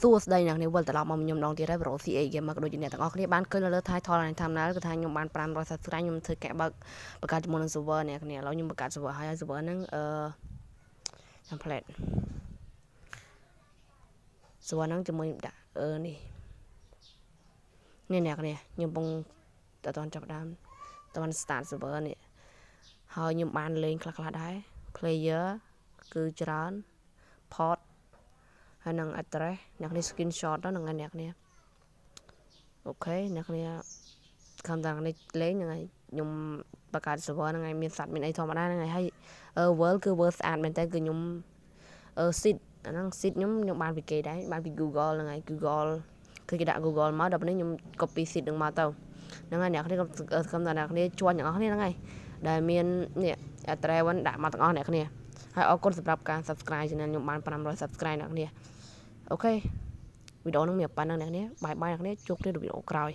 សួស្តីអ្នកនាងវិលត្រឡប់មកខ្ញុំដងទៀតហើយប្រូ CA Gamer ក៏ដូចជាអ្នកទាំងអស់គ្នាបានឃើញនៅលើ title ហើយ thumbnail គឺថាខ្ញុំបាន500 subscribe ខ្ញុំធ្វើកែបើកបង្កើតជាមួយនឹង server អ្នកគ្នាឥឡូវខ្ញុំបង្កើត server ហើយ server ហ្នឹងអឺ template server ហ្នឹងជាមួយដាក់អឺនេះនេះអ្នកគ្នាខ្ញុំកំពុងតតចាប់ដើមតបាន start server នេះហើយខ្ញុំបានលេងខ្លះៗដែរ player គឺច្រើន port ហើយនឹង address អ្នកនេះ screenshot ទៅនឹងអ្នកនេះអូខេអ្នកនេះខំតានេះលេងហ្នឹងហើយខ្ញុំបង្កើត server ហ្នឹងហើយមានសัตว์មានអីធម្មតាហ្នឹងហើយហើយ world គឺ world ស្អាតមែនតើគឺខ្ញុំអឺ seed អាហ្នឹង seed ខ្ញុំខ្ញុំបានពីគេដែរបានពី Google ហ្នឹងហើយ Google គឺគេដាក់ Google មកដល់ពេលនេះខ្ញុំ copy seed ហ្នឹងមកទៅហ្នឹងហើយអ្នកនេះខំតាអ្នកនេះជួញទាំងអស់គ្នាហ្នឹងហើយដែលមាននេះ address ដាក់មកទាំងអស់អ្នកគ្នា ហើយអរគុណសម្រាប់ការ subscribe channel ខ្ញុំបាន500 subscribe អ្នកគ្នាអូខេវីដេអូនឹងមានប៉ុណ្ណឹងអ្នកនេះបាយបាយអ្នកនេះជួបគ្នានៅវីដេអូក្រោយ